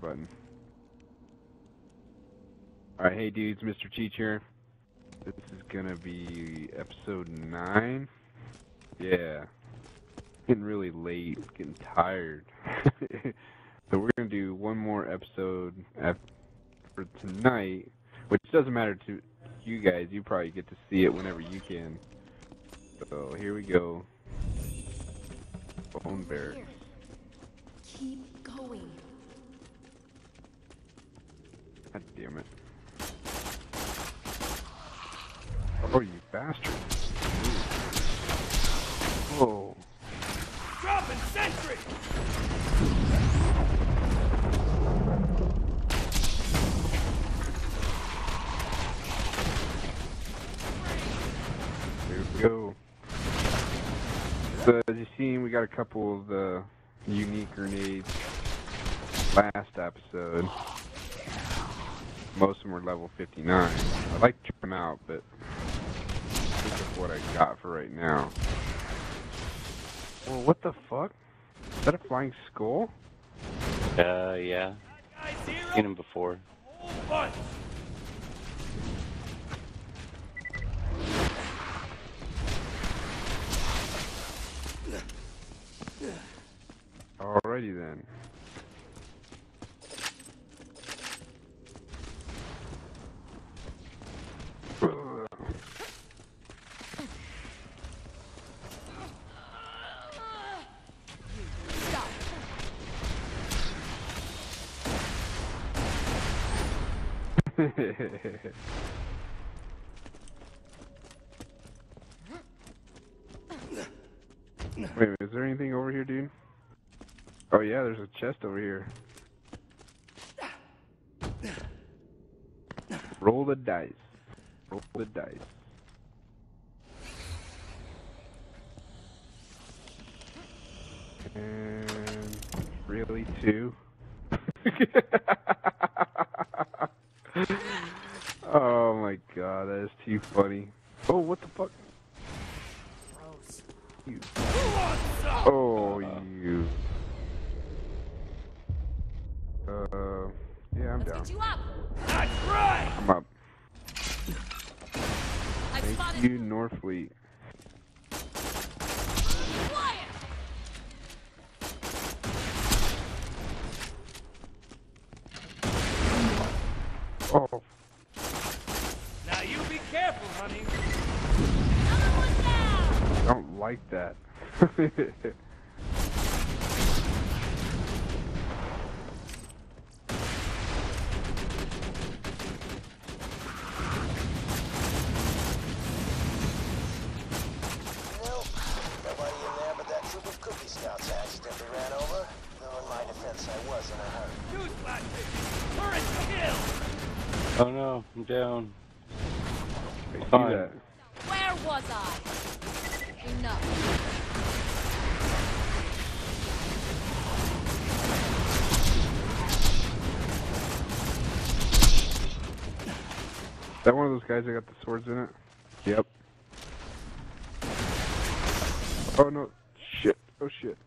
button. Alright, hey dudes, Mr. Cheech here. This is gonna be episode 9. Yeah. Getting really late, getting tired. so we're gonna do one more episode for tonight, which doesn't matter to you guys, you probably get to see it whenever you can. So here we go. Bone Barracks. Keep going. God damn it. Oh, you bastard. Whoa. Dropping sentry! Here we go. So, as you've seen, we got a couple of the unique grenades last episode. Most of them were level 59. I'd like to try them out, but this is what I got for right now. Well, what the fuck? Is that a flying skull? Uh, yeah. Seen him before. whole bunch. Alrighty then. Stop. Wait, is there anything over here, dude? Oh yeah, there's a chest over here. Roll the dice. Roll the dice. And really two. oh my god, that is too funny. Oh, what the fuck? Gross. You. Oh, you. Uh, yeah, I'm Let's down. get you up. That's right! I'm up. Thank you, Norfleet. Quiet. Oh, Now you be careful, honey. Another one down. I don't like that. Nope. Nobody in there but that troop of Cookie Scouts I accidentally ran over. Though in my defense, I was in a hurry. Newsflash, baby. Current kill! Oh no, I'm down. I see Fine. that. Where was I? Enough. Is that one of those guys that got the swords in it? Yep. Oh no. Shit. Oh shit.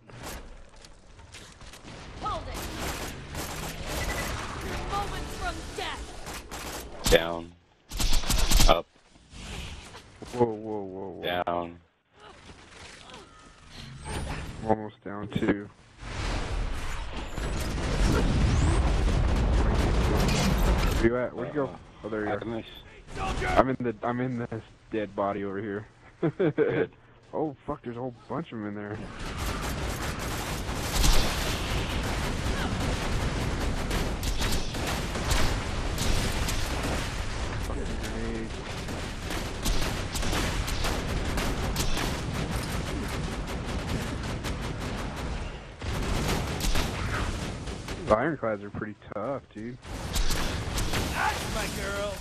Hold it. You're from death. Down. Up. Whoa, whoa, whoa, whoa. Down. Almost down too. Where you at? Where'd you go? Oh, there you are. Nice. I'm in the I'm in this dead body over here. Good. Oh fuck, there's a whole bunch of them in there. The ironclads are pretty tough, dude. That's my girl!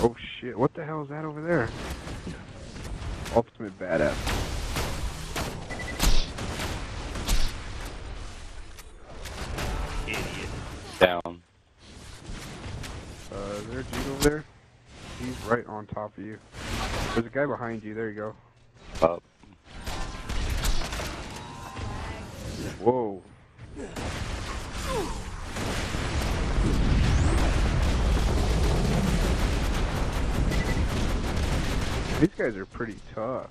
Oh shit, what the hell is that over there? Ultimate badass. Idiot. Down. Uh, is there a dude over there? He's right on top of you. There's a guy behind you. There you go. Up. Whoa. These guys are pretty tough.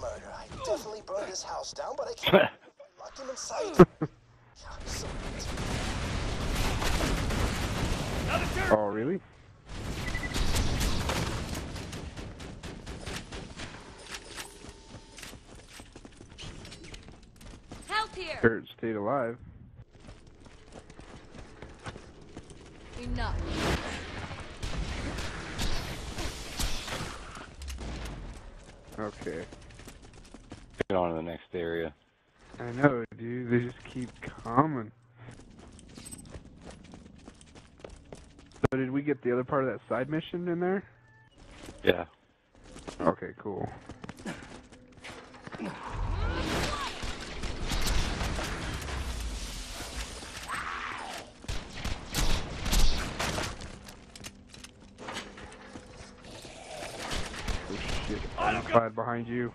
Murder. I definitely burned his house down, but I can't lock him inside. So- Another turret! Oh, really? Help here! Kurt stayed alive. Enough. Okay. Get on to the next area. I know, dude. They just keep coming. So did we get the other part of that side mission in there? Yeah. Okay, cool. Oh shit, Ironclad behind you.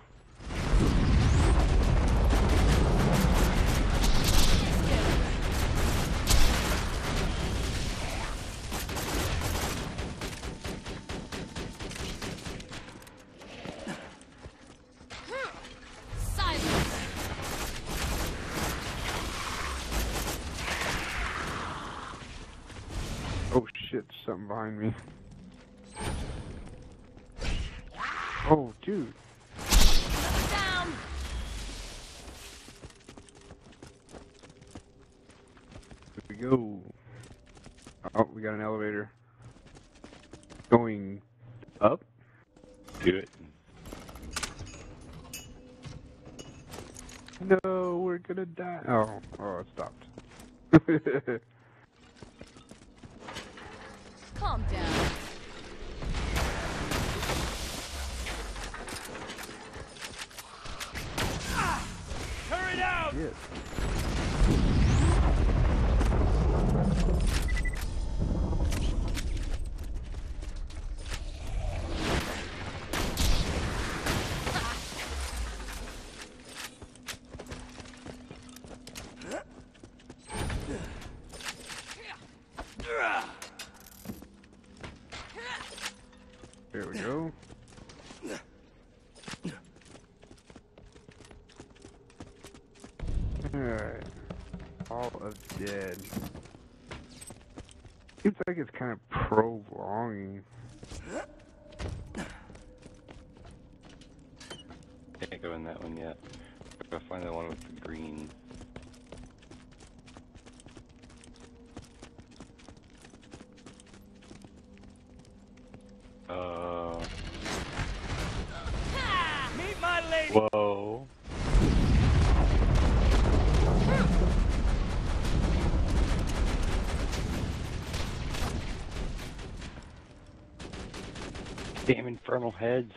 Behind me. Oh, dude. Down! Here we go. Oh, we got an elevator. Going up? Do it. No, we're gonna die. Oh, oh, it stopped. Calm down. Turret out! Shit. There we go. Alright. All of dead. Seems like it's kind of prolonging. Can't go in that one yet. Gotta find the one with the green. Uh. Meet my lady! Whoa. Damn infernal heads.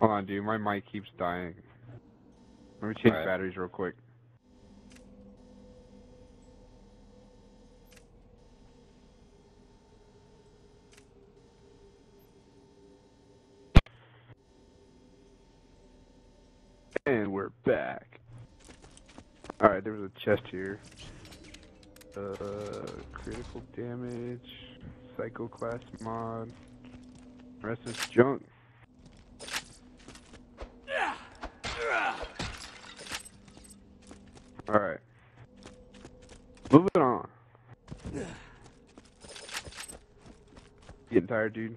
Hold on, dude. My mic keeps dying. Let me change Alright. batteries real quick. And we're back. Alright, there was a chest here. Uh, critical damage, psycho class mod. Rest is junk. Alright. Moving on. Getting tired, dude.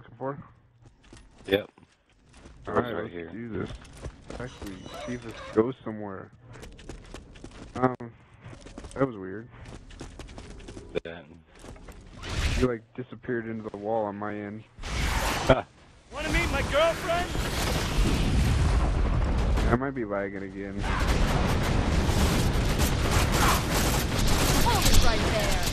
looking for? Yep. Alright, right let's here. do this. Actually, see if this goes somewhere. Um, that was weird. That. You like disappeared into the wall on my end. Want to meet my girlfriend? I might be lagging again. Hold it right there.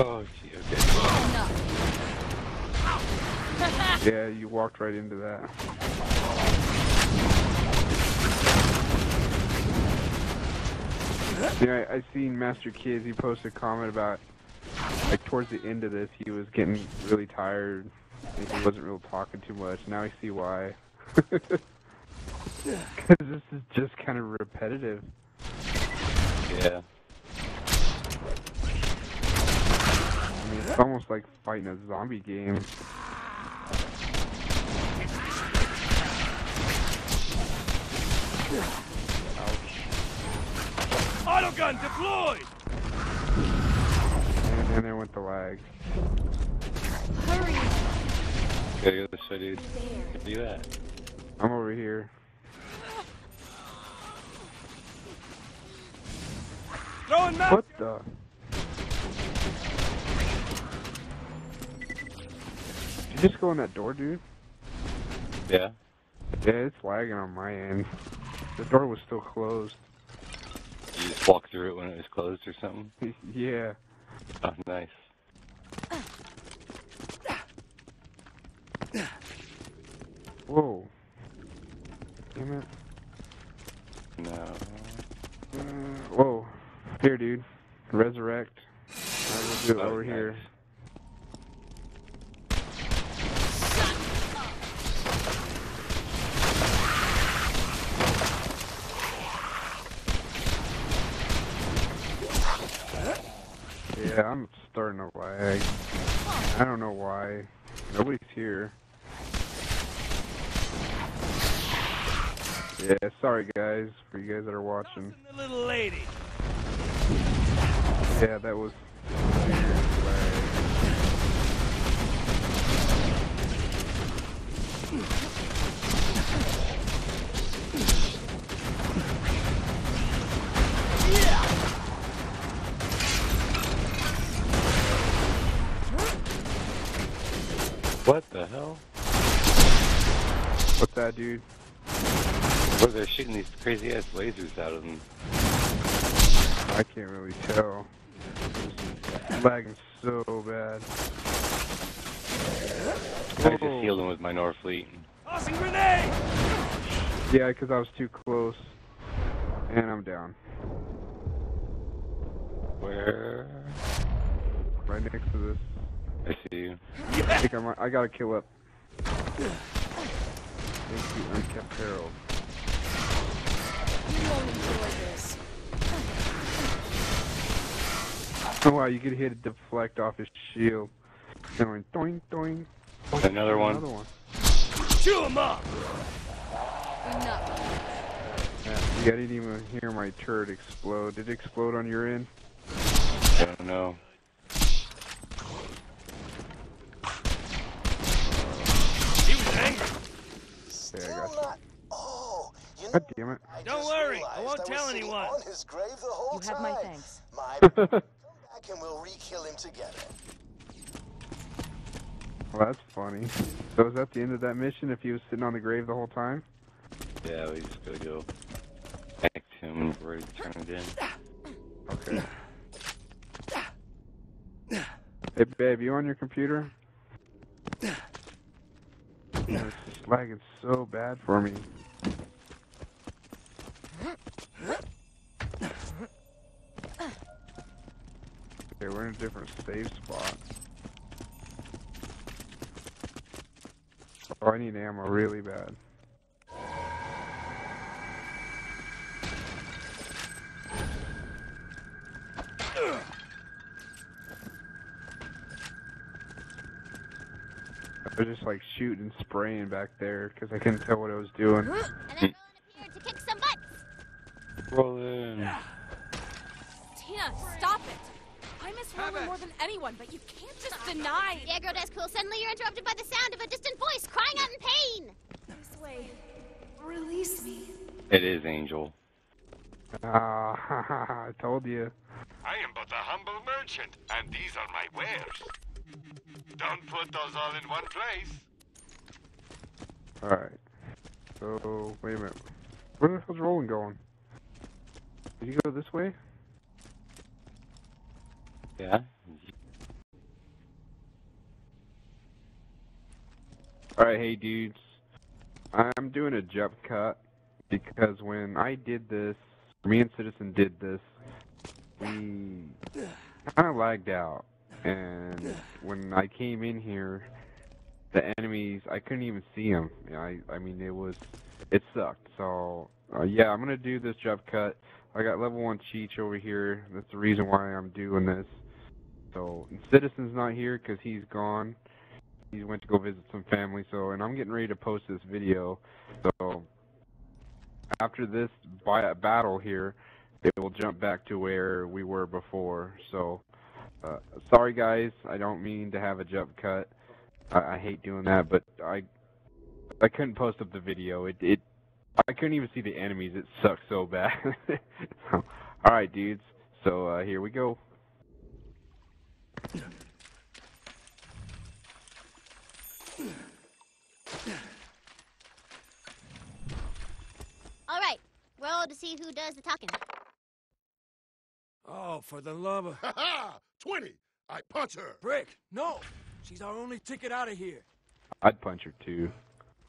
Oh, gee, okay. Enough. Yeah, you walked right into that. Yeah, I, I seen Master Kids. He posted a comment about like towards the end of this, he was getting really tired. and He wasn't really talking too much. Now I see why. Because this is just kind of repetitive. Yeah. I mean, it's almost like fighting a zombie game. Autogun deployed! And then there went the lag. Hurry. Gotta go this way, dude. Do that. I'm over here. Throwing map! What the? Did you just go in that door, dude? Yeah. Yeah, it's lagging on my end. The door was still closed. You just walk through it when it was closed or something. yeah. Oh, nice. Whoa. Damn it. No. Uh, whoa. Here, dude. Resurrect. I will do it Oh, over nice. here. Yeah, I'm starting to lag. I don't know why. Nobody's here. Yeah, sorry guys, for you guys that are watching. The little lady. Yeah, that was weird lag. What the hell? What's that, dude? What, they're shooting these crazy ass lasers out of them. I can't really tell. It's lagging so bad. I just Whoa. healed him with my Norfleet. Tossing grenade! Yeah, because I was too close. And I'm down. Where? Right next to this. I see you. I think I'm, I got to kill up. Thank you, Unkempt Harold. You won't enjoy this. Oh wow, you could hit a deflect off his shield. Then went doing doing. Another one. Another one. Chew him up! Enough. Yeah, you didn't even hear my turret explode. Did it explode on your end? I don't know. He was angry. Still got you. not. Oh, you know, God damn it. I Don't worry, I won't was tell anyone. On his grave the whole You have time. my thanks. My come back and we'll re-kill him together. Well, that's funny. So was that the end of that mission if he was sitting on the grave the whole time? Yeah, we just gotta go back to him where he turned it in. Okay. Hey, babe, you on your computer? Yeah, It's just lagging so bad for me. Okay, we're in a different save spot. Oh, I need ammo really bad. I was just like shooting, and spraying back there because I couldn't tell what I was doing. I miss Rover more than anyone, but you can't just deny. Yeah, girl, that's cool. Suddenly you're interrupted by the sound of a distant voice crying out in pain. This way. Release me. It is Angel. Ah, I told you. I am but a humble merchant, and these are my wares. Don't put those all in one place. Alright. So, wait a minute. Where the hell's Roland going? Did he go this way? Yeah. Alright, hey dudes. I'm doing a jump cut because when I did this, me and Citizen did this, we kind of lagged out. And when I came in here, the enemies, I couldn't even see them. I, I mean, it was, it sucked. So, uh, yeah, I'm gonna do this jump cut. I got level one Cheech over here. That's the reason why I'm doing this. So, Citizen's not here because he's gone. He went to go visit some family. So, and I'm getting ready to post this video. So, after this battle here, it will jump back to where we were before. So, uh, sorry guys, I don't mean to have a jump cut. I, I hate doing that, but I I couldn't post up the video. It it I couldn't even see the enemies. It sucked so bad. all right, dudes. So uh, here we go. All right, roll to see who does the talking. Oh, for the love of... Ha ha! 20! I punch her! Brick, no! She's our only ticket out of here. I'd punch her too.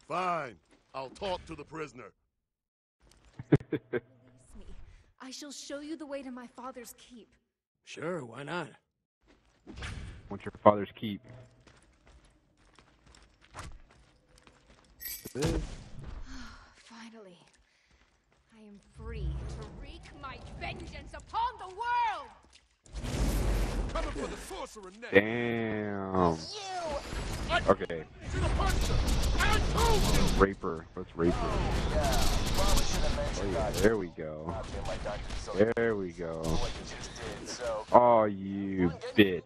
Fine. I'll talk to the prisoner. Release me. I shall show you the way to my father's keep. Sure, why not? Want your father's keep. Finally, I am free to wreak my vengeance upon the world! Coming for the sorcerer next. Damn. You! Okay, Raper. Let's rape her. Yeah, probably should have Oh yeah, there we go. There we go. Oh, you bitch.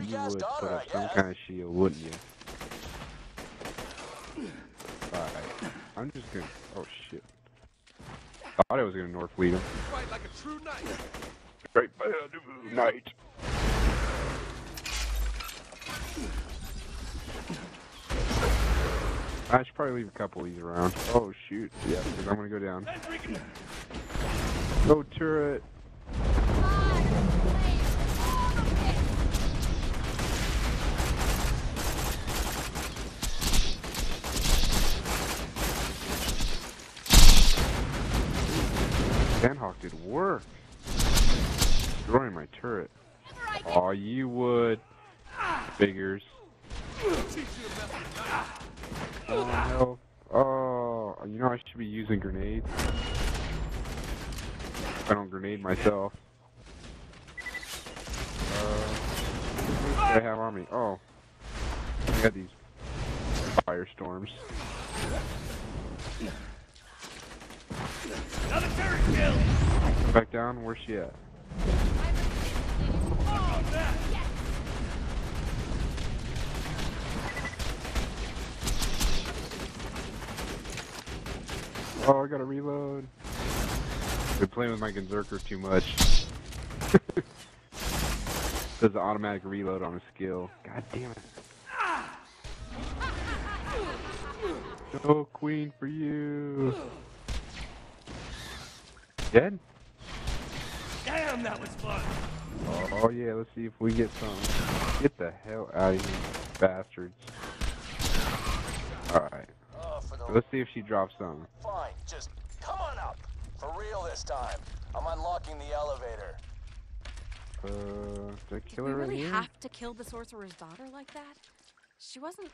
You would put up some kind of shield, wouldn't you? Alright. I'm just gonna. Oh shit. Thought I was gonna North lead him. Fight like knight. I should probably leave a couple of these around. Oh shoot. Yeah, because I'm gonna go down. Go turret. Sandhawk did work. Destroying my turret. Aw, you would. Figures. Oh, hell. Oh, you know I should be using grenades. I don't grenade myself. Uh, I have me? Oh. I got these firestorms. Another turret kill! Come back down. Where's she at? Oh! Oh, I gotta reload. Been playing with my Gunzerker too much. Does the automatic reload on a skill. God damn it. No queen for you. Dead? Damn, that was fun! Oh yeah, let's see if we get some. Get the hell out of here, bastards. Alright. room. Let's see if she drops something. Fine, just come on up. For real this time. I'm unlocking the elevator. Uh, did I kill we her right really here? have to kill the sorcerer's daughter like that? She wasn't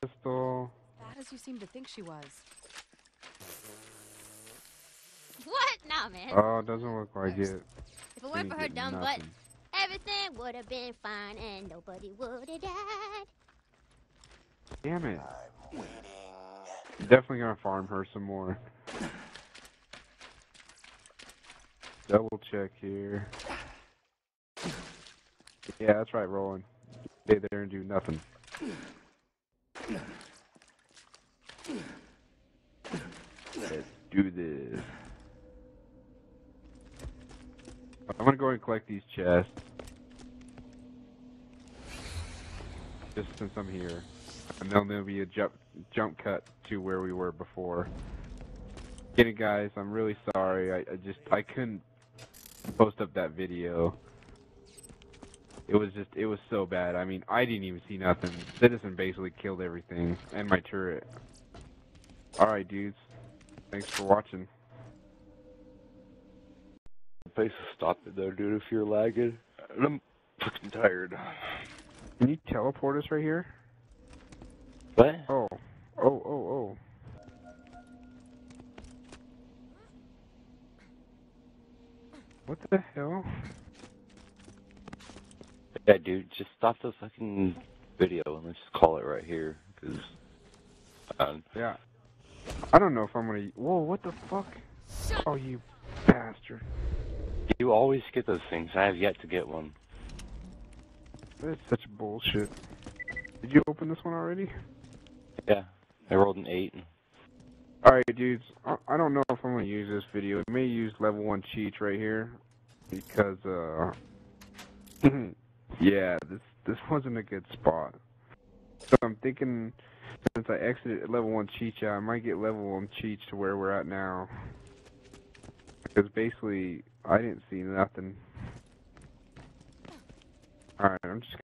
Pistol. bad as you seem to think she was. What? Nah, man. Oh, it doesn't look like it. if it weren't for her dumb getting butt, everything would have been fine and nobody would have died. Damn it. I'm waiting. Definitely gonna farm her some more. Double check here. Yeah, that's right, Roland. Stay there and do nothing. Let's do this. I'm gonna go and collect these chests. Just since I'm here. And then there'll be a jump jump cut to where we were before. Again, guys, I'm really sorry. I, I just I couldn't post up that video. It was just it was so bad. I mean, I didn't even see nothing. Citizen basically killed everything and my turret. All right, dudes. Thanks for watching. Place to stop it though, dude, if you're lagging. I'm fucking tired. Can you teleport us right here? What? Oh, oh, oh, oh. What the hell? Yeah, dude, just stop the fucking video and let's just call it right here. Cause, um, Yeah. I don't know if I'm gonna. Whoa, what the fuck? Oh, you bastard. you always get those things. I have yet to get one. That's such bullshit. Did you open this one already? Yeah, I rolled an eight. Alright, dudes. I, don't know if I'm gonna use this video. I may use level 1 Cheech right here. Because, uh. yeah, this this wasn't a good spot. So I'm thinking, since I exited level 1 Cheech, yeah, I might get level 1 Cheech to where we're at now. Because basically, I didn't see nothing. Alright, I'm just